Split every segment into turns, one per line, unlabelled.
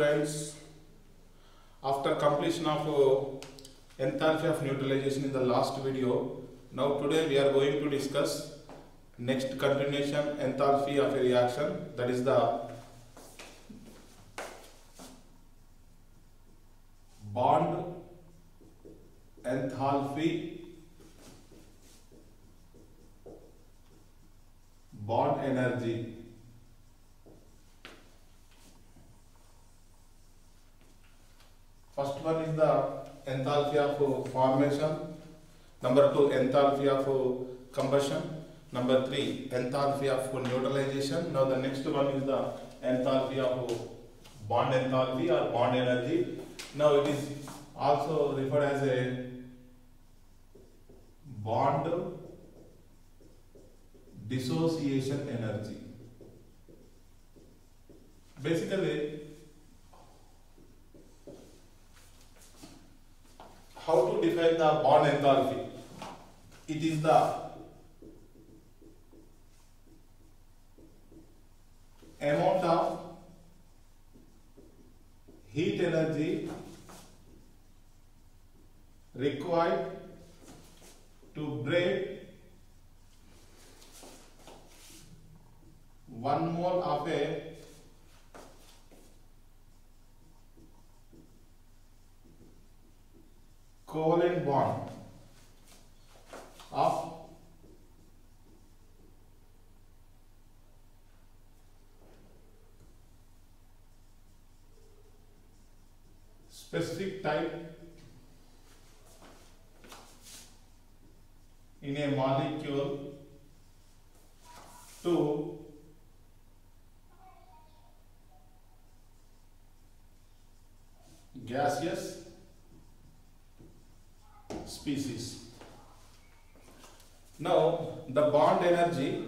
students, after completion of uh, enthalpy of neutralization in the last video, now today we are going to discuss next continuation enthalpy of a reaction that is the bond enthalpy bond energy First one is the enthalpy of formation. Number two, enthalpy of combustion. Number three, enthalpy of neutralization. Now the next one is the enthalpy of bond enthalpy or bond energy. Now it is also referred as a bond dissociation energy. Basically, how to define the bond enthalpy? It is the amount of heat energy required to break one mole of a covalent bond of specific type in a molecule to gaseous species. Now, the bond energy,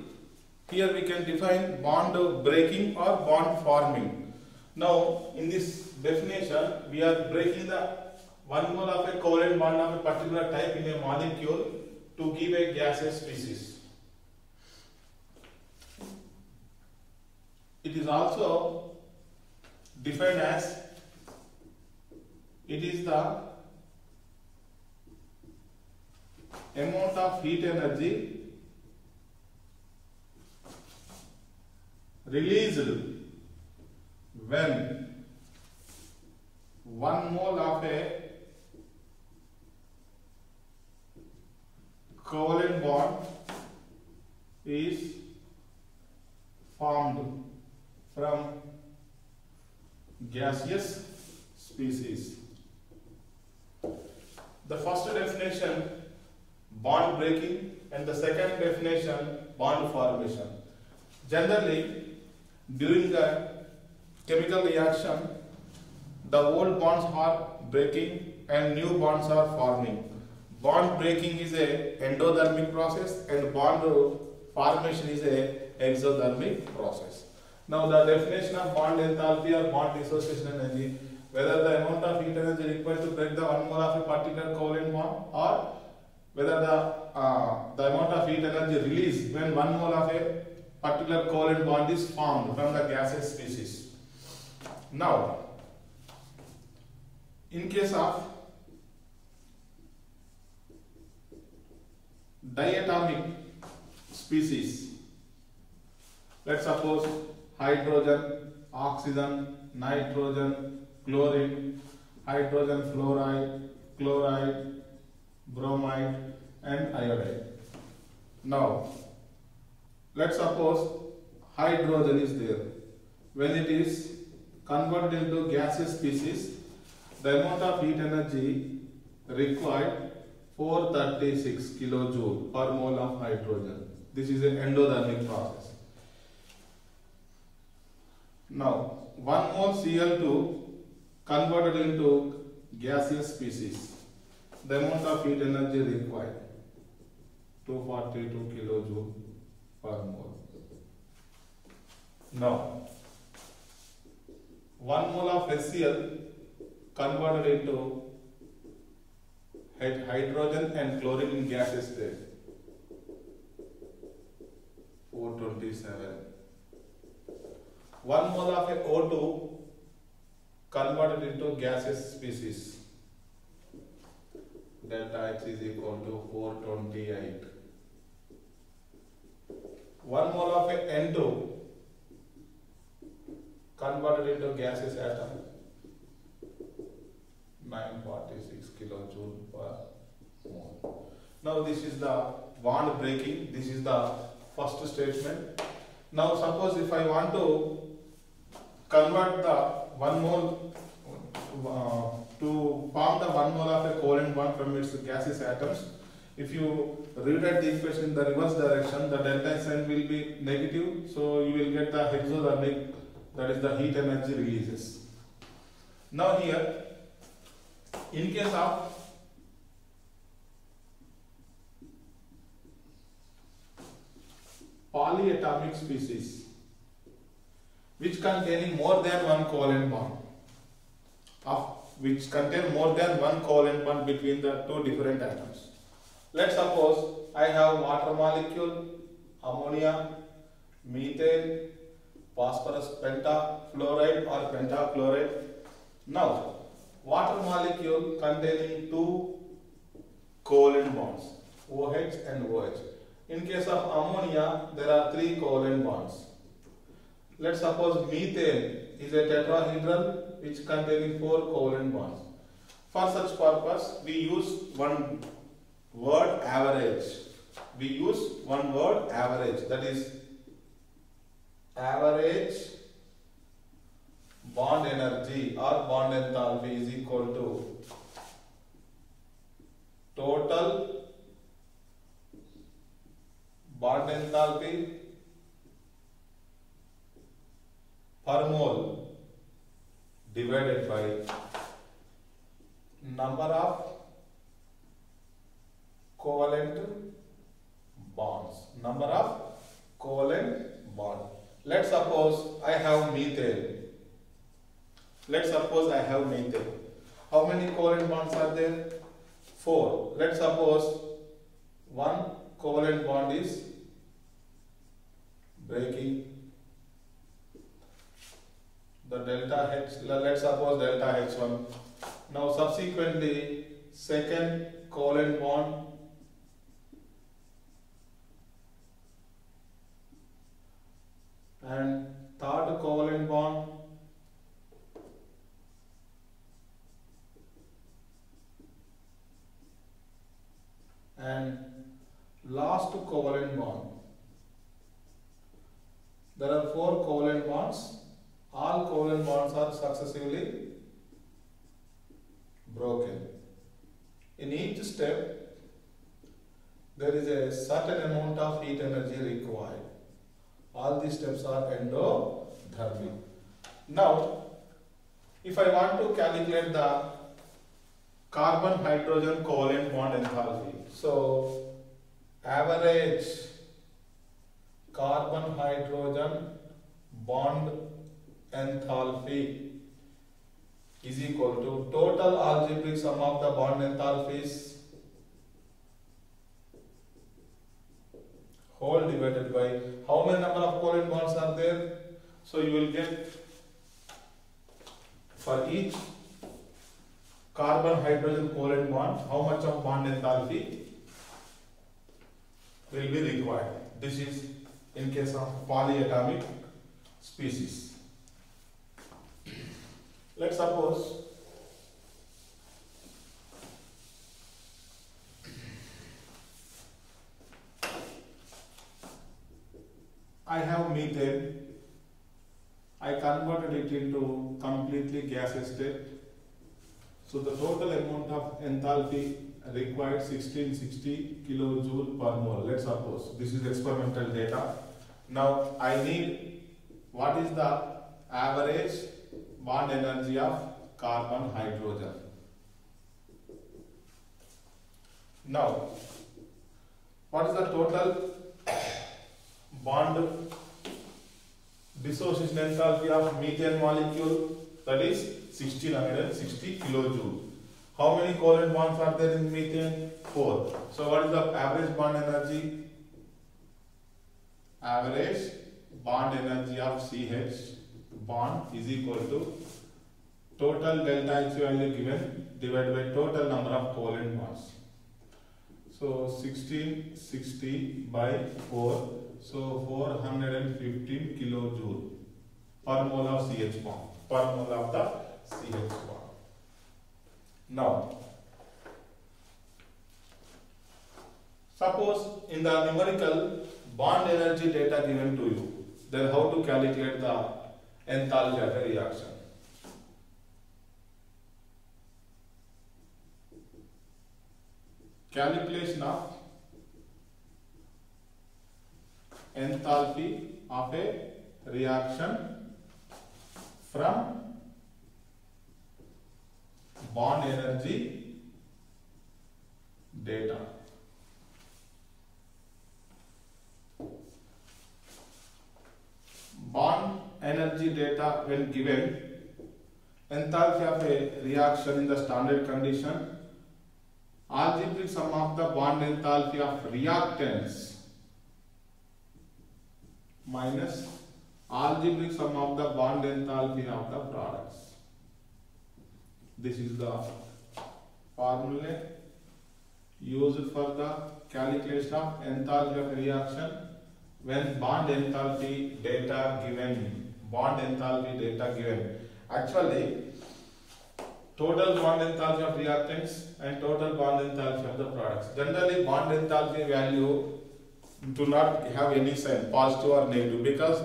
here we can define bond breaking or bond forming. Now, in this definition, we are breaking the one mole of a covalent bond of a particular type in a molecule to give a gaseous species. It is also defined as it is the amount of heat energy released when one mole of a covalent bond is formed from gaseous species. The first definition bond breaking and the second definition bond formation. Generally, during the chemical reaction, the old bonds are breaking and new bonds are forming. Bond breaking is a endothermic process and bond formation is a exothermic process. Now the definition of bond enthalpy or bond dissociation energy, whether the amount of heat energy required to break the one mole of a particular covalent bond or whether the uh, the amount of heat energy released when one mole of a particular covalent bond is formed from the gaseous species. Now, in case of diatomic species, let's suppose hydrogen, oxygen, nitrogen, chlorine, hydrogen fluoride, chloride, bromide and iodide. Now, let's suppose hydrogen is there. When it is converted into gaseous species, the amount of heat energy required 436 kilojoule per mole of hydrogen. This is an endothermic process. Now, 1 mole Cl2 converted into gaseous species the amount of heat energy required 242 kilojoule per mole. Now, 1 mole of HCl converted into hydrogen and chlorine in gaseous state 427. 1 mole of O2 converted into gaseous species. Delta H is equal to 428. 1 mole of N2 converted into gaseous atom 946 kilojoule per mole. Now this is the bond breaking, this is the first statement. Now suppose if I want to convert the 1 mole uh, to form the 1 mole of a covalent bond from its gaseous atoms, if you rewrite the equation in the reverse direction, the delta sign will be negative, so you will get the exothermic, that is the heat energy releases. Now here, in case of polyatomic species, which containing more than one covalent bond, of which contain more than one covalent bond between the two different atoms. Let's suppose I have water molecule, ammonia, methane, phosphorus pentafluoride or pentachloride. Now, water molecule containing two covalent bonds, OH and OH. In case of ammonia, there are three covalent bonds. Let's suppose methane is a tetrahedral which containing four covalent bonds. For such purpose, we use one word average. We use one word average that is average bond energy or bond enthalpy is equal to total bond enthalpy per mole divided by number of covalent bonds. Number of covalent bond. Let's suppose I have methane. Let's suppose I have methane. How many covalent bonds are there? Four. Let's suppose one covalent bond is breaking the delta H, let's suppose delta H1. Now subsequently second covalent bond and third covalent bond and last covalent bond. There are four covalent bonds. All covalent bonds are successively broken. In each step, there is a certain amount of heat energy required. All these steps are endothermic. Now, if I want to calculate the carbon hydrogen covalent bond enthalpy, so average carbon hydrogen bond enthalpy is equal to total algebraic sum of the bond enthalpies whole divided by how many number of covalent bonds are there so you will get for each carbon hydrogen covalent bond how much of bond enthalpy will be required this is in case of polyatomic species let's suppose I have methane. I converted it into completely gaseous state. So the total amount of enthalpy required 1660 kilojoule per mole. Let's suppose this is experimental data. Now I need what is the average bond energy of carbon hydrogen. Now what is the total bond dissociation enthalpy of methane molecule that is 1660 kilojoule. How many covalent bonds are there in methane? 4. So what is the average bond energy? Average bond energy of CH bond is equal to total delta H value given divided by total number of covalent bonds. So 1660 by 4, so 415 kilojoule per mole of CH bond, per mole of the CH bond. Now, suppose in the numerical bond energy data given to you, then how to calculate the enthalpy of reaction calculation of enthalpy of a reaction from bond energy data Bond energy data when given enthalpy of a reaction in the standard condition algebraic sum of the bond enthalpy of reactants minus algebraic sum of the bond enthalpy of the products. This is the formula used for the calculation of enthalpy of reaction when bond enthalpy data given, bond enthalpy data given. Actually, total bond enthalpy of reactants and total bond enthalpy of the products. Generally, bond enthalpy value do not have any sign, positive or negative, because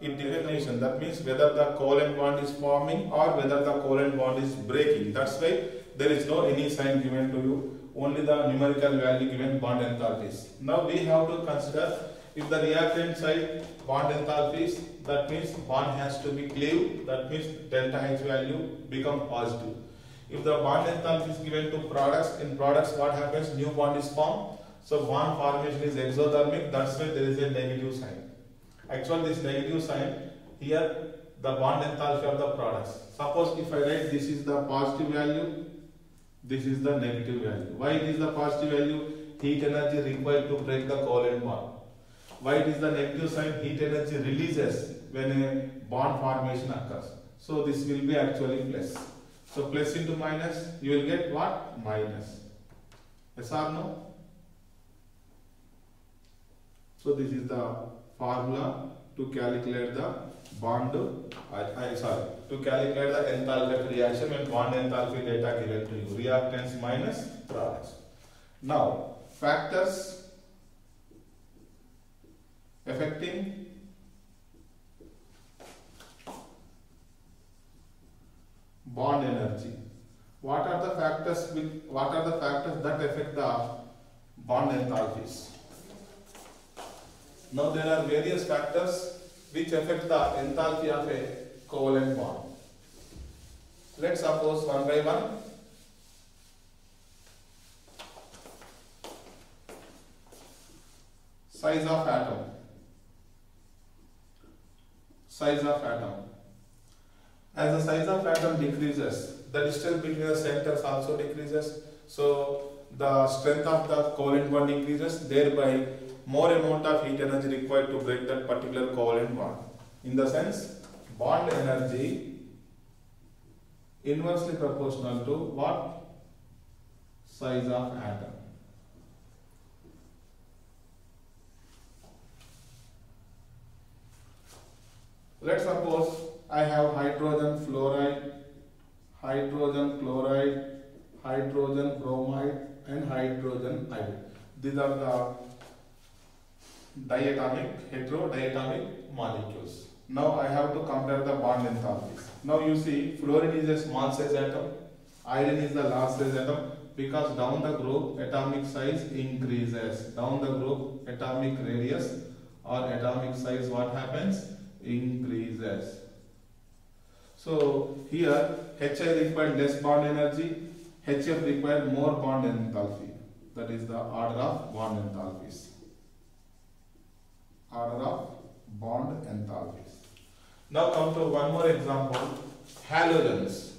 in definition, that means whether the covalent bond is forming or whether the covalent bond is breaking. That's why there is no any sign given to you, only the numerical value given bond enthalpies. Now we have to consider if the reactant side bond enthalpies, that means bond has to be cleaved, that means delta H value become positive. If the bond enthalpy is given to products, in products what happens? New bond is formed. So bond formation is exothermic, that's why there is a negative sign. Actually this negative sign, here the bond enthalpy of the products. Suppose if I write this is the positive value, this is the negative value. Why it is the positive value? Heat energy required to break the covalent bond. Why it is the negative sign? Heat energy releases when a bond formation occurs. So this will be actually plus. So plus into minus, you will get what? Minus. Yes or no? So this is the formula to calculate the bond, I, I sorry, to calculate the enthalpy reaction when bond enthalpy data given to you. Reactants minus products. Now, factors affecting bond energy. What are the factors with, what are the factors that affect the bond enthalpies? Now there are various factors which affect the enthalpy of a covalent bond. Let's suppose one by one. Size of atom. Size of atom. As the size of atom decreases, the distance between the centers also decreases. So the strength of the covalent bond increases, thereby more amount of heat energy required to break that particular covalent bond. In the sense, bond energy inversely proportional to what? Size of atom. Let's suppose I have hydrogen fluoride, hydrogen chloride, hydrogen bromide and hydrogen iodide. These are the diatomic, heterodiatomic molecules. Now I have to compare the bond enthalpies. Now you see fluorine is a small size atom, iodine is the large size atom because down the group atomic size increases. Down the group atomic radius or atomic size what happens? Increases. So here HI required less bond energy, HF required more bond enthalpy. That is the order of bond enthalpies order of bond enthalpies. Now come to one more example, halogens.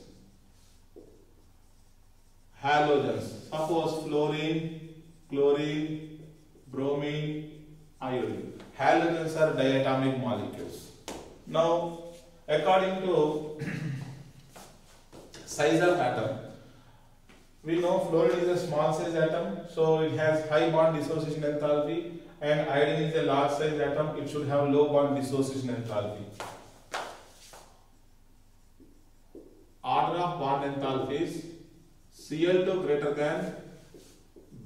Halogens, suppose fluorine, chlorine, bromine, iodine. Halogens are diatomic molecules. Now, according to size of atom. We know fluorine is a small size atom, so it has high bond dissociation enthalpy, and iodine is a large size atom, it should have low bond dissociation enthalpy. Order of bond enthalpies Cl2 greater than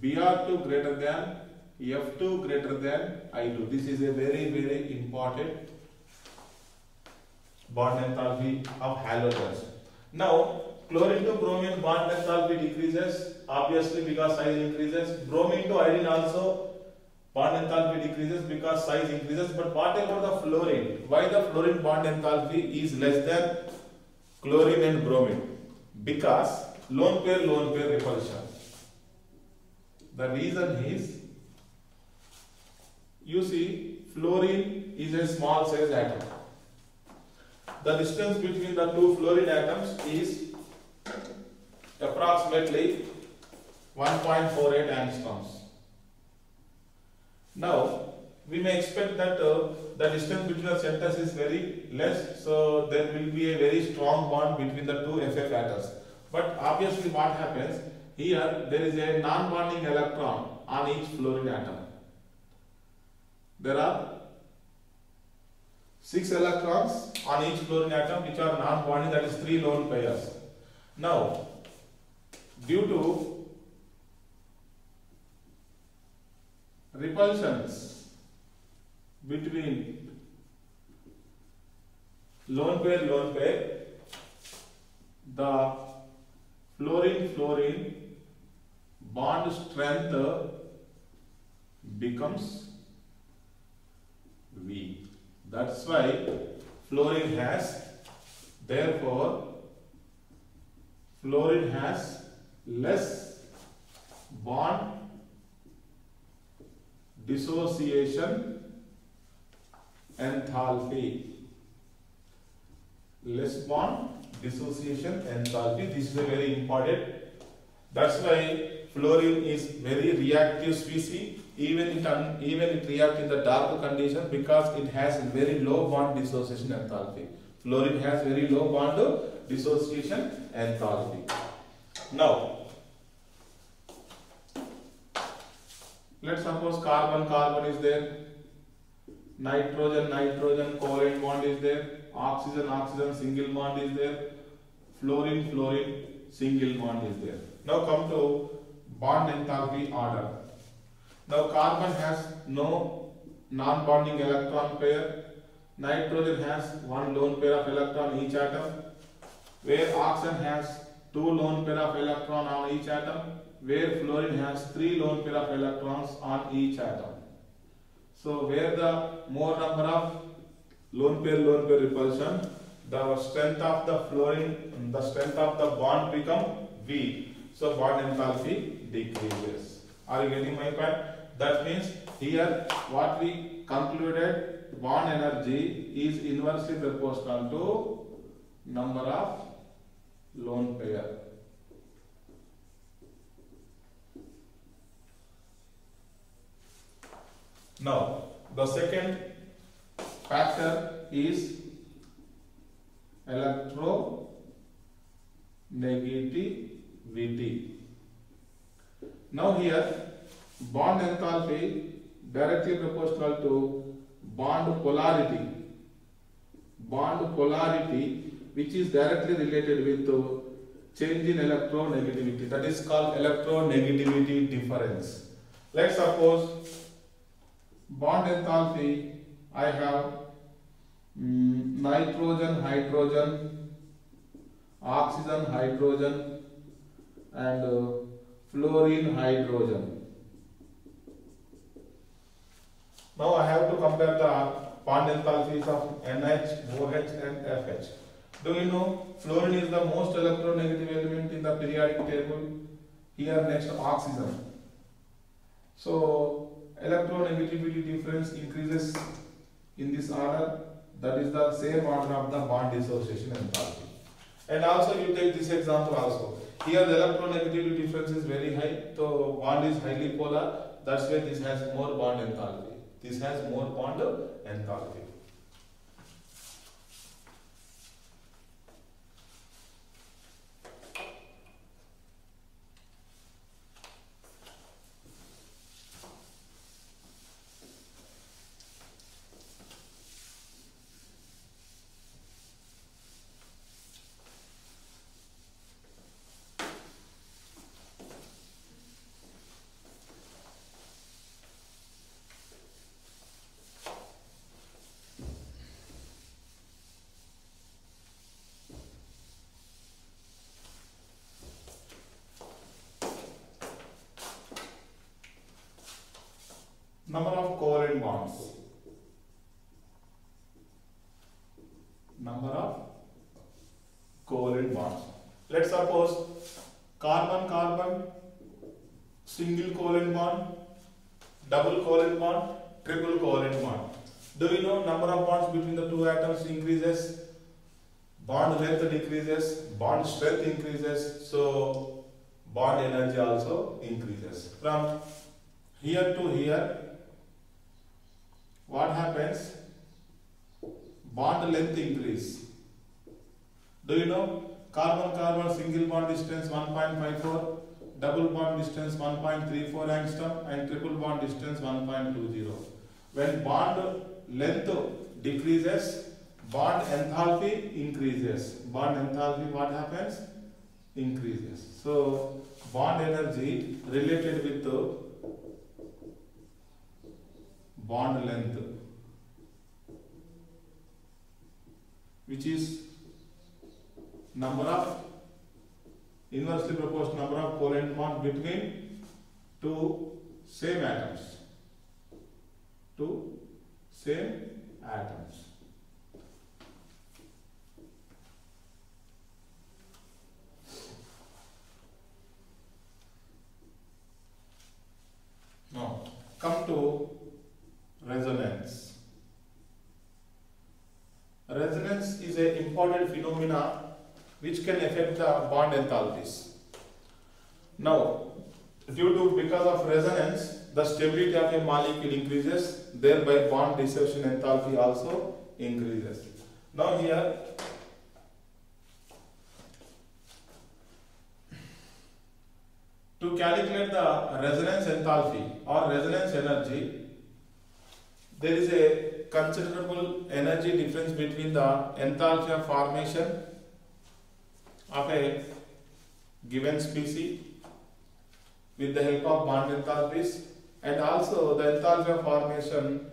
Br2 greater than F2 greater than I2. This is a very very important bond enthalpy of halogens. Now chlorine to bromine bond enthalpy decreases obviously because size increases. Bromine to iodine also bond enthalpy decreases because size increases. But what about the fluorine? Why the fluorine bond enthalpy is less than chlorine and bromine? Because lone pair lone pair repulsion. The reason is you see fluorine is a small size atom. The distance between the two fluorine atoms is approximately 1.48 angstroms. Now, we may expect that uh, the distance between the centers is very less, so there will be a very strong bond between the two FF atoms. But obviously what happens, here there is a non-bonding electron on each fluorine atom. There are six electrons on each fluorine atom which are non-bonding that is three lone pairs. Now, due to repulsions between lone pair lone pair, the fluorine fluorine bond strength becomes weak. That's why fluorine has, therefore, fluorine has less bond dissociation enthalpy. Less bond dissociation enthalpy. This is a very important. That's why fluorine is very reactive species even it un, even it react in the dark condition because it has very low bond dissociation enthalpy. Fluorine has very low bond dissociation enthalpy. Now, let's suppose carbon carbon is there, nitrogen nitrogen covalent bond is there, oxygen oxygen single bond is there, fluorine fluorine single bond is there. Now come to bond enthalpy order. Now carbon has no non-bonding electron pair. Nitrogen has one lone pair of electron each atom. Where oxygen has two lone pair of electron on each atom. Where fluorine has three lone pair of electrons on each atom. So where the more number of lone pair lone pair repulsion, the strength of the fluorine, the strength of the bond become weak. So bond enthalpy decreases. Are you getting my point? That means here what we concluded bond energy is inversely proportional to number of lone pair. Now the second factor is electro electronegativity. Now here bond enthalpy directly proportional to bond polarity. Bond polarity which is directly related with change in electronegativity that is called electronegativity difference. Let's suppose bond enthalpy I have mm, nitrogen, hydrogen, oxygen, hydrogen and uh, fluorine, hydrogen. Now I have to compare the bond enthalpies of NH, OH and FH. Do you know fluorine is the most electronegative element in the periodic table? Here next oxygen. So electronegativity difference increases in this order. That is the same order of the bond dissociation enthalpy. And also you take this example also. Here the electronegativity difference is very high. So bond is highly polar. That's why this has more bond enthalpy. This has more bond enthalpy. number of covalent bonds. Number of covalent bonds. Let's suppose carbon carbon single covalent bond, double covalent bond, triple covalent bond. Do you know number of bonds between the two atoms increases? Bond length decreases, bond strength increases, so bond energy also increases. From here to here, what happens? Bond length increase. Do you know carbon carbon single bond distance 1.54, double bond distance 1.34 angstrom, and triple bond distance 1.20. When bond length decreases, bond enthalpy increases. Bond enthalpy what happens? Increases. So bond energy related with the bond length which is number of inversely proportional number of covalent bonds between two same atoms. Two same atoms. Now come to resonance. Resonance is an important phenomena which can affect the bond enthalpies now due to because of resonance the stability of a molecule increases thereby bond dissociation enthalpy also increases. Now here to calculate the resonance enthalpy or resonance energy there is a considerable energy difference between the enthalpy of formation of a given species with the help of bond enthalpies and also the enthalpy of formation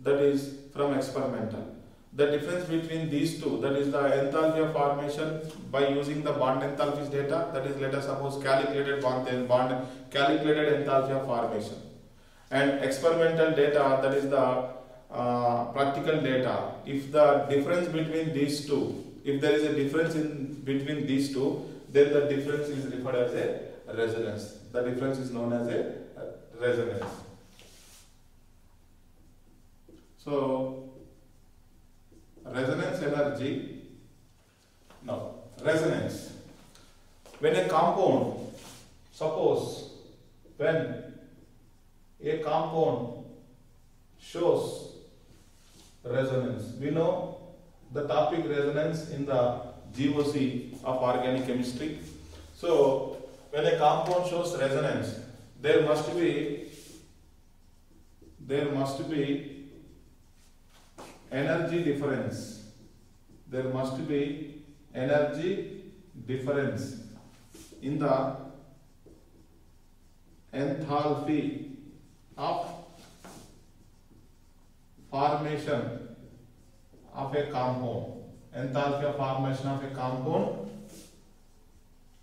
that is from experimental. The difference between these two, that is the enthalpy of formation by using the bond enthalpies data, that is let us suppose calculated bond, bond calculated enthalpy of formation and experimental data that is the uh, practical data. If the difference between these two, if there is a difference in between these two, then the difference is referred as a resonance. The difference is known as a uh, resonance. So, resonance energy. no, resonance. When a compound, suppose when a compound shows resonance. We know the topic resonance in the GOC of organic chemistry. So, when a compound shows resonance, there must be there must be energy difference. There must be energy difference in the enthalpy of formation of a compound. Enthalpy of formation of a compound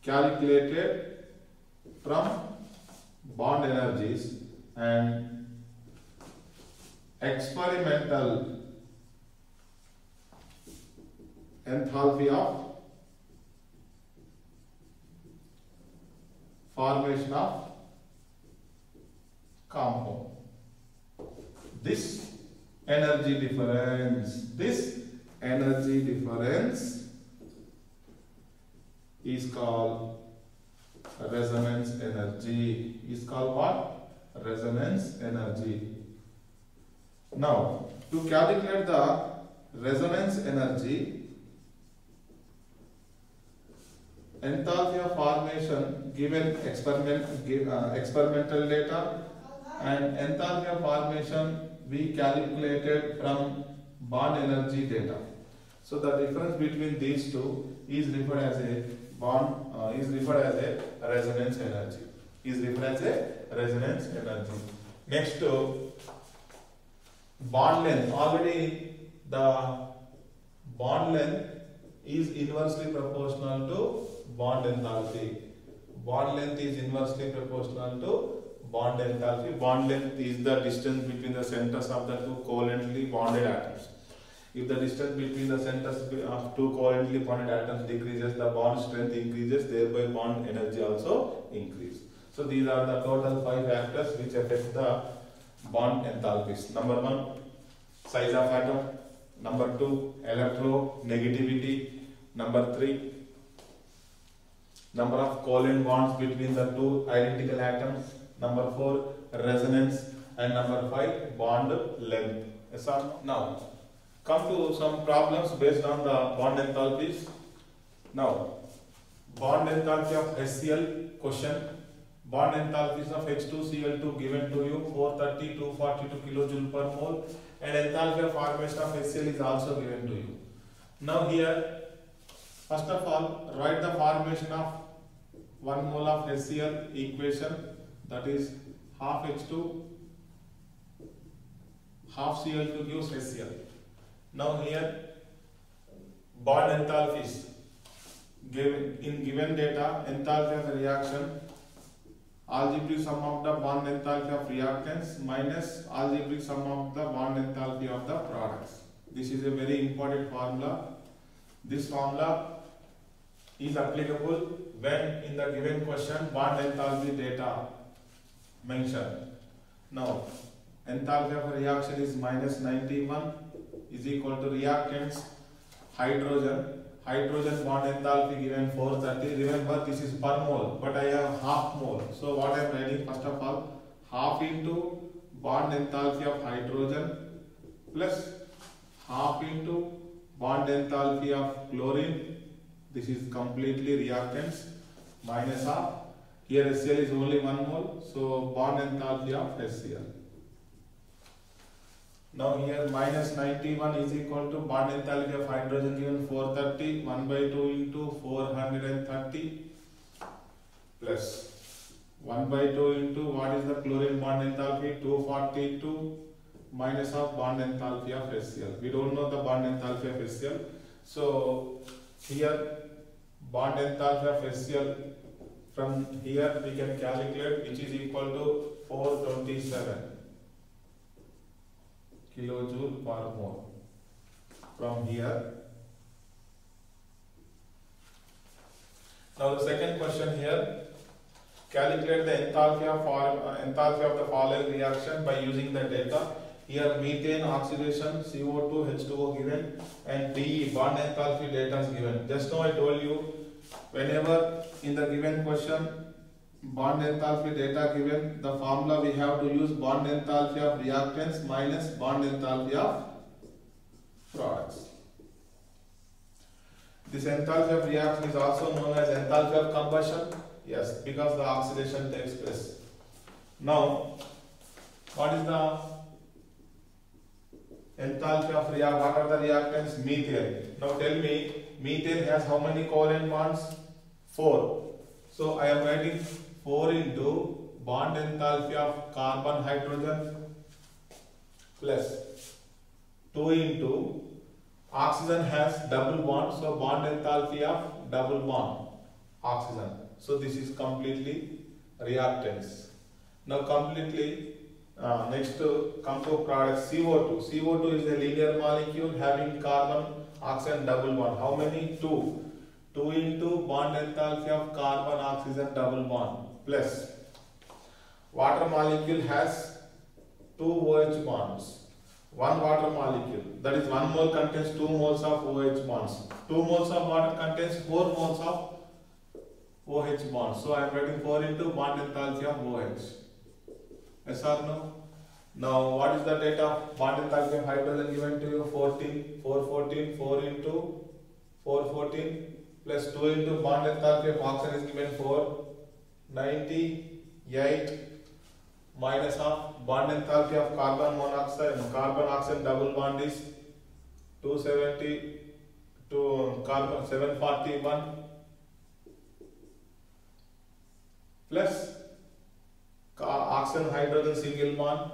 calculated from bond energies and experimental enthalpy of formation of compound. This energy difference, this energy difference is called resonance energy. Is called what? Resonance energy. Now, to calculate the resonance energy, enthalpy of formation given experiment, give, uh, experimental data and enthalpy of formation we calculated from bond energy data. So the difference between these two is referred as a bond uh, is referred as a resonance energy. Is referred as a resonance energy. Next to bond length. Already the bond length is inversely proportional to bond enthalpy. Bond length is inversely proportional to bond enthalpy. Bond length is the distance between the centers of the two covalently bonded atoms. If the distance between the centers of two covalently bonded atoms decreases, the bond strength increases, thereby bond energy also increases. So these are the total five factors which affect the bond enthalpies. Number one, size of atom. Number two, electronegativity. Number three, number of covalent bonds between the two identical atoms. Number four, resonance. And number five, bond length. Yes or no? Now, come to some problems based on the bond enthalpies. Now, bond enthalpy of HCl question. Bond enthalpies of H2Cl2 given to you 430 242 kilojoule per mole and enthalpy of formation of HCl is also given to you. Now here, first of all, write the formation of 1 mole of HCl equation that is half H2 half Cl2 gives HCl. Now here bond enthalpies given in given data enthalpy of reaction algebraic sum of the bond enthalpy of reactants minus algebraic sum of the bond enthalpy of the products. This is a very important formula. This formula is applicable when in the given question bond enthalpy data mentioned. Now enthalpy of reaction is minus 91 is equal to reactants hydrogen hydrogen bond enthalpy given 430 remember this is per mole but I have half mole so what I am writing first of all half into bond enthalpy of hydrogen plus half into bond enthalpy of chlorine this is completely reactants minus half here HCl is only one mole so bond enthalpy of HCl now here minus 91 is equal to bond enthalpy of hydrogen given 430 1 by 2 into 430 plus 1 by 2 into what is the chlorine bond enthalpy 242 minus of bond enthalpy of HCl. We don't know the bond enthalpy of HCl. So here bond enthalpy of HCl from here we can calculate which is equal to 427 kilojoule per mole from here. Now the second question here, calculate the enthalpy of, uh, enthalpy of the following reaction by using the data. Here methane oxidation, CO2, H2O given and DE bond enthalpy data is given. Just now I told you whenever in the given question bond enthalpy data given, the formula we have to use bond enthalpy of reactants minus bond enthalpy of products. This enthalpy of reaction is also known as enthalpy of combustion. Yes, because the oxidation takes place. Now, what is the enthalpy of react? What are the reactants? Methane. Now tell me, methane has how many covalent bonds? Four. So I am writing 4 into bond enthalpy of carbon hydrogen plus 2 into oxygen has double bond. So bond enthalpy of double bond oxygen. So this is completely reactants. Now completely uh, next to product CO2 CO2 is a linear molecule having carbon oxygen double bond. How many? Two 2 into bond enthalpy of carbon oxygen double bond plus. Water molecule has two OH bonds. One water molecule that is one mole contains two moles of OH bonds. Two moles of water contains four moles of OH bonds. So I am writing 4 into bond enthalpy of OH yes or no? Now what is the data of bond enthalpy of hydrogen given to you? 14 414 4 into 414 plus 2 into bond enthalpy of oxygen is given 4 98 minus of bond enthalpy of carbon monoxide carbon oxygen double bond is 270 to carbon 741 plus oxygen hydrogen single bond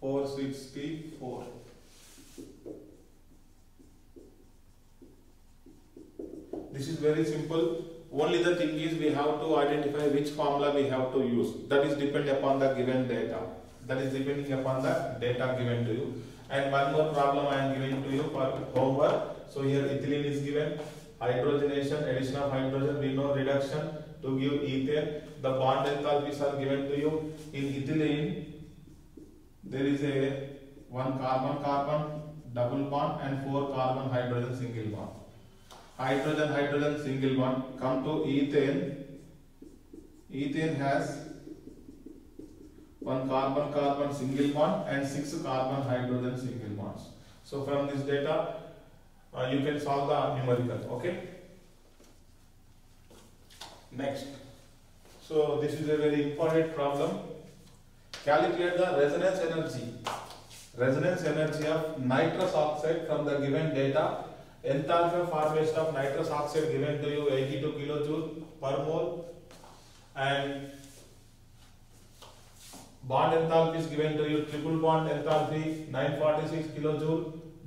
464 this is very simple Only the thing is we have to identify which formula we have to use. That is depend upon the given data. That is depending upon the data given to you. And one more problem I am giving to you for homework. So here ethylene is given, hydrogenation, addition of hydrogen, we know reduction to give ethane. The bond enthalpies are given to you. In ethylene, there is a one carbon carbon double bond and four carbon hydrogen single bond. Hydrogen hydrogen single bond. Come to ethane. Ethane has one carbon carbon single bond and six carbon hydrogen single bonds. So from this data uh, you can solve the numerical okay? Next. So this is a very important problem. Calculate the resonance energy. Resonance energy of nitrous oxide from the given data enthalpy of formation of nitrous oxide given to you 82 kilojoule per mole and bond enthalpy is given to you triple bond enthalpy 946 kilojoule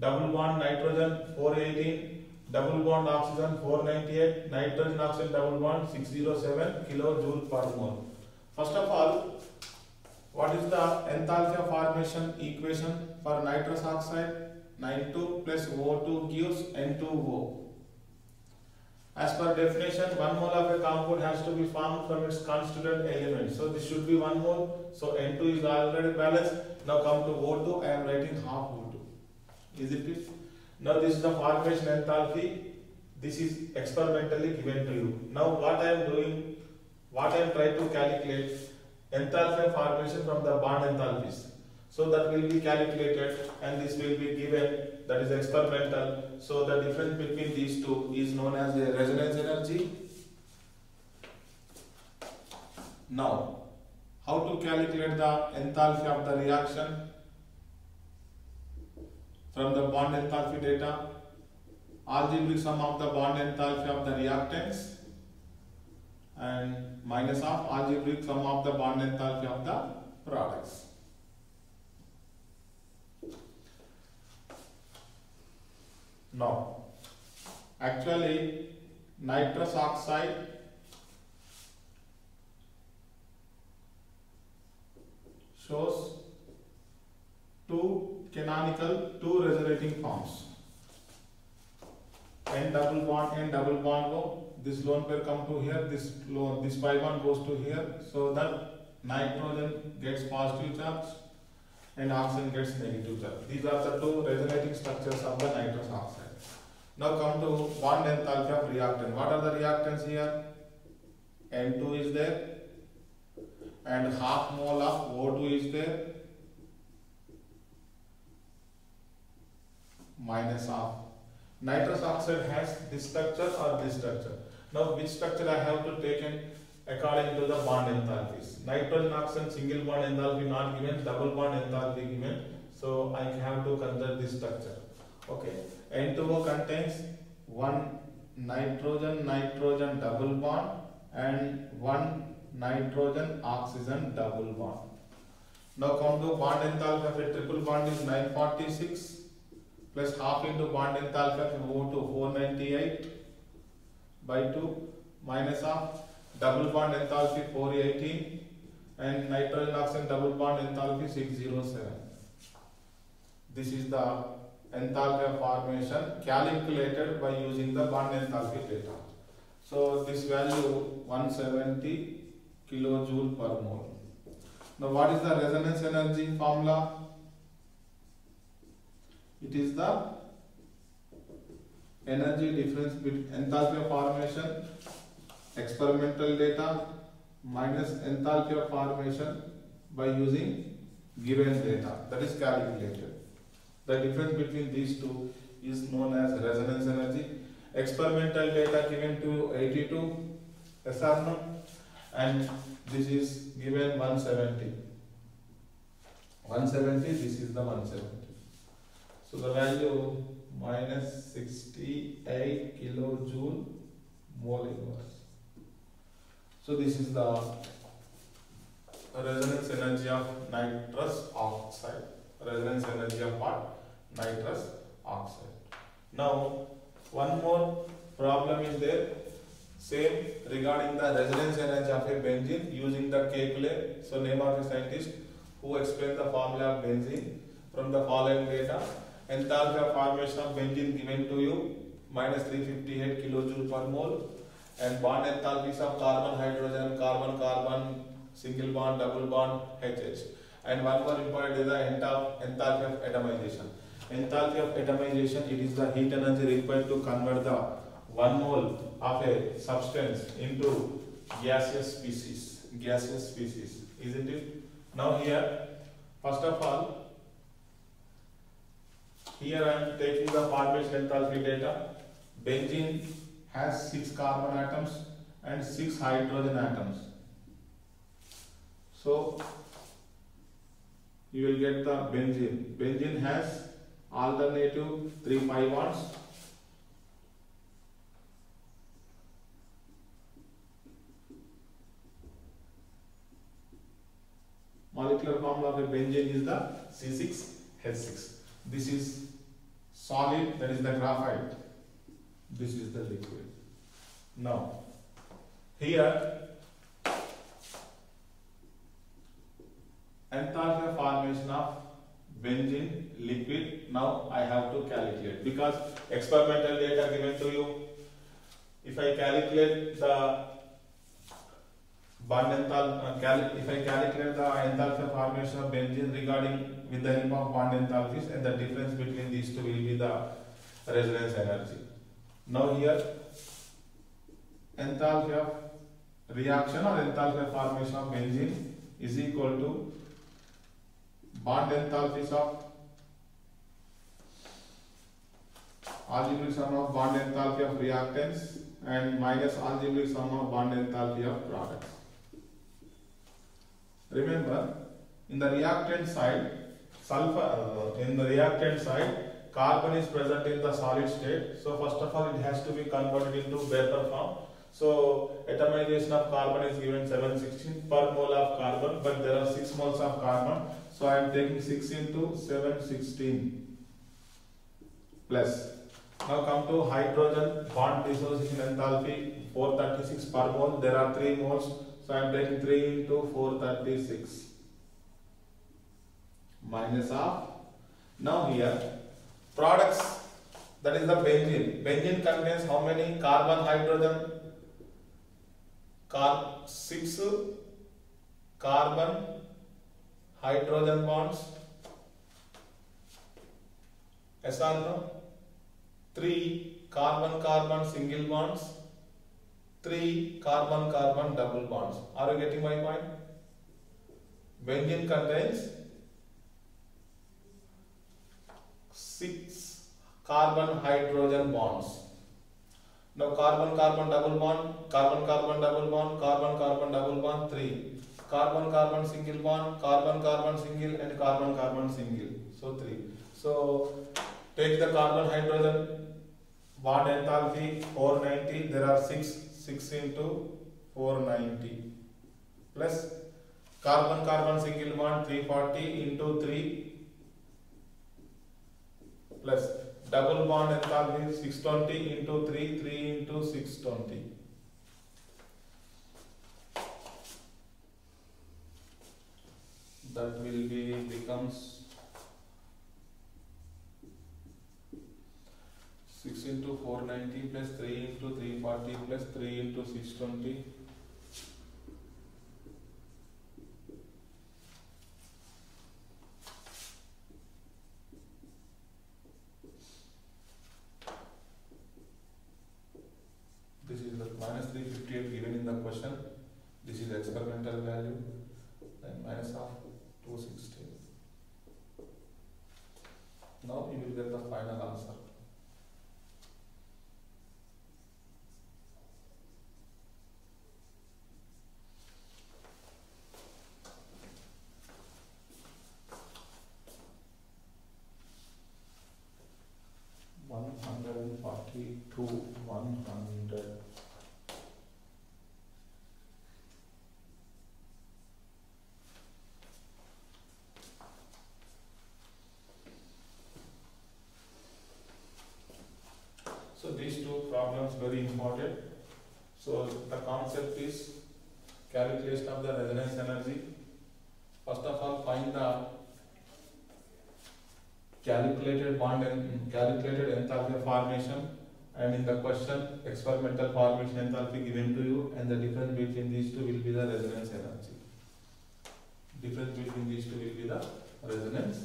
double bond nitrogen 418 double bond oxygen 498 nitrogen oxygen double bond 607 kilojoule per mole first of all what is the enthalpy of formation equation for nitrous oxide N2 plus O2 gives N2O as per definition, one mole of a compound has to be formed from its constituent element. So this should be one mole. So N2 is already balanced. Now come to O2. I am writing half O2. Is it it? Now this is the formation enthalpy. This is experimentally given to you. Now what I am doing, what I am trying to calculate, enthalpy formation from the bond enthalpies. So that will be calculated and this will be given that is experimental. So the difference between these two is known as the resonance energy. Now, how to calculate the enthalpy of the reaction from the bond enthalpy data? Algebraic sum of the bond enthalpy of the reactants and minus of algebraic sum of the bond enthalpy of the products. Now, actually nitrous oxide shows two canonical, two resonating forms. N double bond, N double bond. This lone pair come to here. This lone, this pi bond goes to here. So that nitrogen gets positive charge and oxygen gets negative charge. These are the two resonating structures of the nitrous oxide. Now come to bond enthalpy of reactant. What are the reactants here? N2 is there and half mole of O2 is there minus half. Nitrous oxide has this structure or this structure. Now which structure I have to take in according to the bond enthalpies. Nitrogen oxide single bond enthalpy not given, double bond enthalpy given. So I have to consider this structure. Okay. N2O contains one nitrogen nitrogen double bond and one nitrogen oxygen double bond. Now come to bond enthalpy of a triple bond is 946 plus half into bond enthalpy of O2 498 by 2 minus half double bond enthalpy 418 and nitrogen oxygen double bond enthalpy 607. This is the enthalpy of formation calculated by using the bond enthalpy data. So this value 170 kilojoule per mole. Now what is the resonance energy formula? It is the energy difference between enthalpy of formation, experimental data minus enthalpy of formation by using given data that is calculated. The difference between these two is known as resonance energy. Experimental data given to 82 yes and this is given 170. 170, this is the 170. So the value minus 68 kilojoule mole inverse. So this is the resonance energy of nitrous oxide. Resonance energy of what? Nitrous oxide. Now, one more problem is there. Same regarding the resonance energy of a benzene using the Kekulé. So name of a scientist who explained the formula of benzene from the following data. Enthalpy of formation of benzene given to you minus 358 kilojoule per mole and bond enthalpies of carbon, hydrogen, carbon, carbon, single bond, double bond, HH. And one more important is the enthalpy of atomization. Enthalpy of atomization, it is the heat energy required to convert the one mole of a substance into gaseous species. Gaseous species, isn't it? Now here, first of all, here I am taking the formation enthalpy data. Benzene has 6 carbon atoms and 6 hydrogen atoms. So, you will get the benzene. Benzene has alternative 3 pi bonds. Molecular formula of a benzene is the C6H6. This is solid, that is the graphite. This is the liquid. Now, here. Enthalpy formation of benzene liquid now I have to calculate because experimental data given to you. If I calculate the bond enthalpy uh, if I calculate the enthalpy formation of benzene regarding with the help of bond enthalpies and the difference between these two will be the resonance energy. Now here enthalpy of reaction or enthalpy of formation of benzene is equal to bond enthalpies of algebraic sum of bond enthalpy of reactants and minus algebraic sum of bond enthalpy of products. Remember, in the reactant side, sulfur uh, in the reactant side, carbon is present in the solid state. So first of all, it has to be converted into vapor form. So atomization of carbon is given 716 per mole of carbon, but there are 6 moles of carbon. So I am taking 6 into 716 plus. Now come to hydrogen bond dissociation enthalpy 436 per mole. There are 3 moles. So I am taking 3 into 436 minus of. Now here products that is the benzene. Benzene contains how many carbon, hydrogen, car 6 carbon hydrogen bonds or no? 3 carbon carbon single bonds. 3 carbon carbon double bonds. Are you getting my point? Benzene contains 6 carbon hydrogen bonds now carbon carbon double bond, carbon carbon double bond, carbon carbon double bond 3. Carbon carbon single bond, carbon carbon single and carbon carbon single. So 3. So take the carbon hydrogen bond enthalpy 490 there are 6 6 into 490 plus carbon carbon single bond 340 into 3 plus double bond enthalpy 620 into 3 3 into 620 that will be becomes 6 into 490 plus 3 into 340 plus 3 into 620 this is the minus 358 given in the question this is the experimental value and minus of 260 now you will get the final answer one hundred and forty two one hundred So these two problems very important. So So the concept is calculation of the resonance energy. First of all, find the calculated bond and calculated enthalpy formation and in the question experimental formation enthalpy given to you and the difference between these two will be the resonance energy. Difference between these two will be the resonance